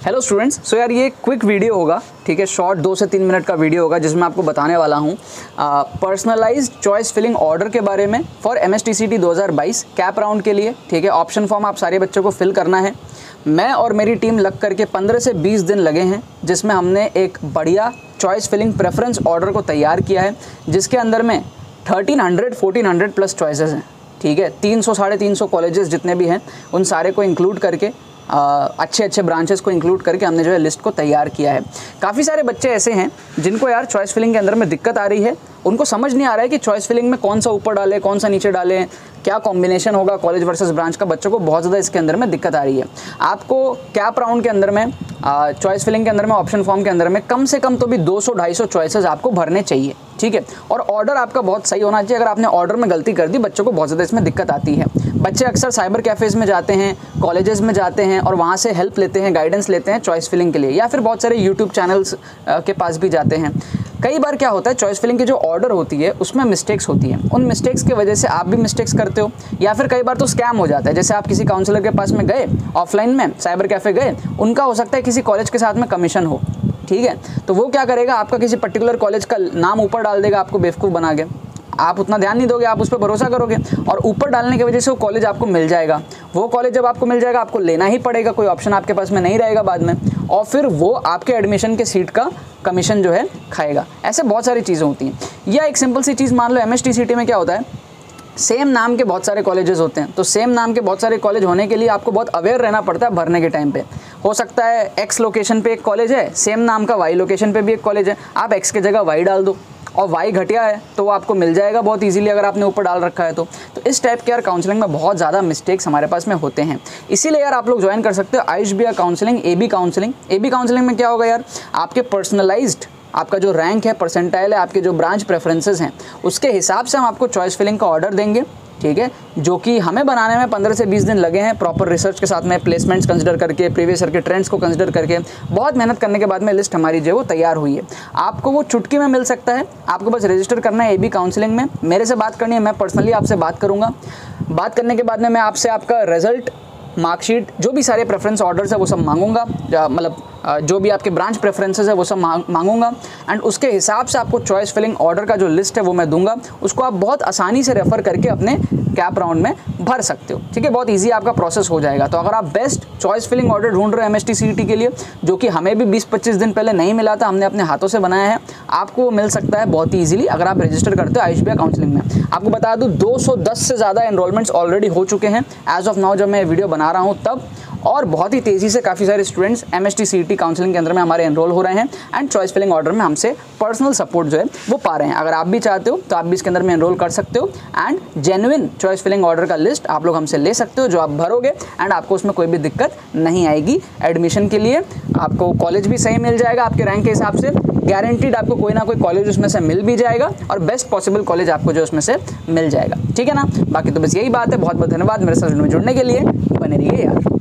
Hello students so यार, ये quick video होगा, ठीक है? शॉर्ट दो से तीन मिनट का वीडियो होगा, जिसमें आपको बताने वाला हूँ पर्सनलाइज चॉइस फिलिंग ऑर्डर के बारे में for M S T C T दो हज़ार बाईस कैप राउंड के लिए, ठीक है? ऑप्शन फॉर्म आप सारे बच्चों को फिल करना है। मैं और मेरी टीम लग करके पंद्रह से बीस दिन लगे हैं, जिसमें हमने एक बढ़िया चॉइस फिलिंग प्रेफरेंस ऑर्डर को तैयार किया है, जिसके अंदर में thirteen hundred fourteen hundred plus choices हैं, ठीक है? तीन सौ, साढ़े तीन सौ कॉलेजेस जितने भी हैं, उन सारे को इंक्लूड करके अच्छे अच्छे ब्रांचेस को इंक्लूड करके हमने जो है लिस्ट को तैयार किया है। काफ़ी सारे बच्चे ऐसे हैं जिनको यार चॉइस फिलिंग के अंदर में दिक्कत आ रही है। उनको समझ नहीं आ रहा है कि चॉइस फिलिंग में कौन सा ऊपर डाले, कौन सा नीचे डालें, क्या कॉम्बिनेशन होगा कॉलेज वर्सेस ब्रांच का बच्चों को, बहुत ज़्यादा इसके अंदर में दिक्कत आ रही है। आपको कैप राउंड के अंदर में चॉइस फिलिंग के अंदर में ऑप्शन फॉर्म के अंदर में कम से कम तो भी 200-250 चॉइसेस आपको भरने चाहिए, ठीक है? और ऑर्डर आपका बहुत सही होना चाहिए, अगर आपने ऑर्डर में गलती कर दी, बच्चों को बहुत ज़्यादा इसमें दिक्कत आती है। बच्चे अक्सर साइबर कैफ़ेज़ में जाते हैं कॉलेजेस में जाते हैं और वहाँ से हेल्प लेते हैं गाइडेंस लेते हैं चॉइस फिलिंग के लिए, या फिर बहुत सारे यूट्यूब चैनल्स के पास भी जाते हैं। कई बार क्या होता है चॉइस फिलिंग की जो ऑर्डर होती है, उसमें मिस्टेक्स होती हैं। उन मिस्टेक्स की वजह से आप भी मिस्टेक्स करते हो, या फिर कई बार तो स्कैम हो जाता है। जैसे आप किसी काउंसलर के पास में गए ऑफलाइन में साइबर कैफ़े गए, उनका हो सकता है किसी कॉलेज के साथ में कमीशन हो, ठीक है? तो वो क्या करेगा, आपका किसी पर्टिकुलर कॉलेज का नाम ऊपर डाल देगा, आपको बेवकूफ़ बना के। आप उतना ध्यान नहीं दोगे, आप उस पर भरोसा करोगे और ऊपर डालने की वजह से वो कॉलेज आपको मिल जाएगा। वो कॉलेज जब आपको मिल जाएगा, आपको लेना ही पड़ेगा, कोई ऑप्शन आपके पास में नहीं रहेगा बाद में। और फिर वो आपके एडमिशन के सीट का कमीशन जो है खाएगा। ऐसे बहुत सारी चीज़ें होती हैं। या एक सिंपल सी चीज़ मान लो एम में क्या होता है? सेम नाम के बहुत सारे कॉलेजेस होते हैं। तो सेम नाम के बहुत सारे कॉलेज होने के लिए आपको बहुत अवेयर रहना पड़ता है भरने के टाइम पे। हो सकता है एक्स लोकेशन पे एक कॉलेज है सेम नाम का वाई लोकेशन पे भी एक कॉलेज है। आप एक्स की जगह वाई डाल दो। और वाई घटिया है तो वो आपको मिल जाएगा बहुत इजीली अगर आपने ऊपर डाल रखा है तो। तो इस टाइप के यार काउंसलिंग में बहुत ज़्यादा मिस्टेक्स हमारे पास में होते हैं। इसीलिए यार आप लोग ज्वाइन कर सकते हो AYUSH B counselling A B counselling A B counselling में क्या होगा यार, आपके पर्सनलाइज्ड आपका जो रैंक है परसेंटाइल है, आपके जो ब्रांच प्रेफरेंसेज हैं, उसके हिसाब से हम आपको चॉइस फिलिंग का ऑर्डर देंगे। ठीक है, जो कि हमें बनाने में पंद्रह से बीस दिन लगे हैं प्रॉपर रिसर्च के साथ में प्लेसमेंट्स कंसिडर करके प्रीवियस ईयर के ट्रेंड्स को कंसिडर करके, बहुत मेहनत करने के बाद में लिस्ट हमारी जो है वो तैयार हुई है। आपको वो चुटकी में मिल सकता है, आपको बस रजिस्टर करना है ए बी काउंसिलिंग में, मेरे से बात करनी है, मैं पर्सनली आपसे बात करूँगा। बात करने के बाद में मैं आपसे आपका रिज़ल्ट मार्कशीट जो भी सारे प्रेफरेंस ऑर्डर्स है, वो सब मांगूँगा मतलब जो भी आपके ब्रांच प्रेफरेंसेस है, वो सब मांगूँगा। एंड उसके हिसाब से आपको चॉइस फिलिंग ऑर्डर का जो लिस्ट है, वो मैं दूँगा। उसको आप बहुत आसानी से रेफ़र करके अपने कैप राउंड में भर सकते हो। ठीक है? बहुत ईजी आपका प्रोसेस हो जाएगा। तो अगर आप बेस्ट चॉइस फिलिंग ऑर्डर ढूंढ रहे हो एम एस के लिए, जो कि हमें भी बीस पच्चीस दिन पहले नहीं मिला था, हमने अपने हाथों से बनाया है, आपको मिल सकता है बहुत ही ईजिली अगर आप रजिस्टर करते हो आयुष काउंसलिंग में। आपको बता दूँ, दो सौ दस से ज़्यादा एनरोलमेंट्स ऑलरेडी हो चुके हैं। एज ऑफ़ नाउ जब मैं वीडियो बना रहा हूँ, तब और बहुत ही तेज़ी से काफ़ी सारे स्टूडेंट्स एम एस काउंसलिंग के अंदर में हमारे एनरोल हो रहे हैं एंड चॉइस फिलिंग ऑर्डर में हमसे पर्सनल सपोर्ट जो है, वो पा रहे हैं। अगर आप भी चाहते हो तो आप भी इसके अंदर में एनरोल कर सकते हो and genuine choice filling order का लिस्ट आप लोग हमसे ले सकते हो जो आप भरोगे एंड आपको उसमें कोई भी दिक्कत नहीं आएगी एडमिशन के लिए। आपको कॉलेज भी सही मिल जाएगा आपके रैंक के हिसाब से। गारंटीड आपको कोई ना कोई कॉलेज उसमें से मिल भी जाएगा और बेस्ट पॉसिबल कॉलेज आपको जो उसमें से मिल जाएगा। ठीक है ना? बाकी तो बस यही बात है। बहुत बहुत धन्यवाद मेरे साथ जुड़ने के लिए। बने रहिए यार।